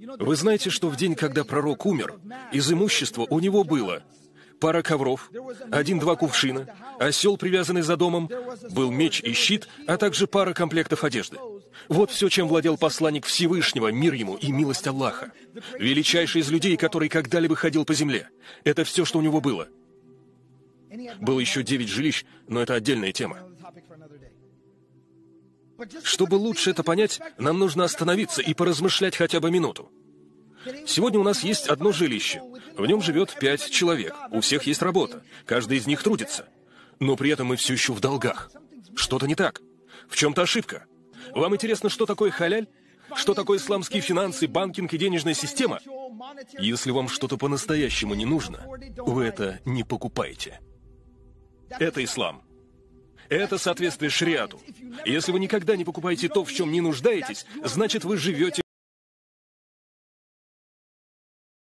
Вы знаете, что в день, когда пророк умер, из имущества у него было пара ковров, один-два кувшина, осел, привязанный за домом, был меч и щит, а также пара комплектов одежды. Вот все, чем владел посланник Всевышнего, мир ему и милость Аллаха. Величайший из людей, который когда-либо ходил по земле. Это все, что у него было. Было еще девять жилищ, но это отдельная тема. Чтобы лучше это понять, нам нужно остановиться и поразмышлять хотя бы минуту. Сегодня у нас есть одно жилище. В нем живет пять человек. У всех есть работа. Каждый из них трудится. Но при этом мы все еще в долгах. Что-то не так. В чем-то ошибка. Вам интересно, что такое халяль? Что такое исламские финансы, банкинг и денежная система? Если вам что-то по-настоящему не нужно, вы это не покупаете. Это ислам. Это соответствие шариату. Если вы никогда не покупаете то, в чем не нуждаетесь, значит, вы живете